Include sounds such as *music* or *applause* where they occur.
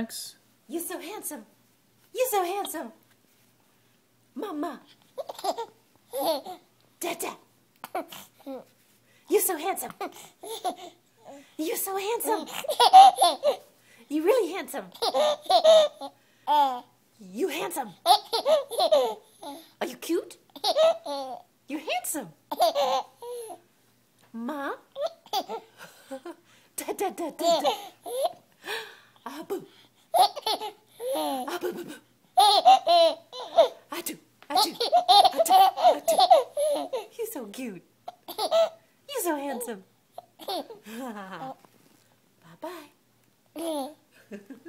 Max. You so handsome. You're so handsome. Mama. Dada. You're so handsome. You're so handsome. You really handsome. You handsome. Are you cute? You're handsome. Ma. *laughs* Da da da da da. Ah boo. Ah, boo, boo, boo. I do. I do. I do. I do. You're so cute. You're so handsome. *laughs* Bye-bye. *laughs*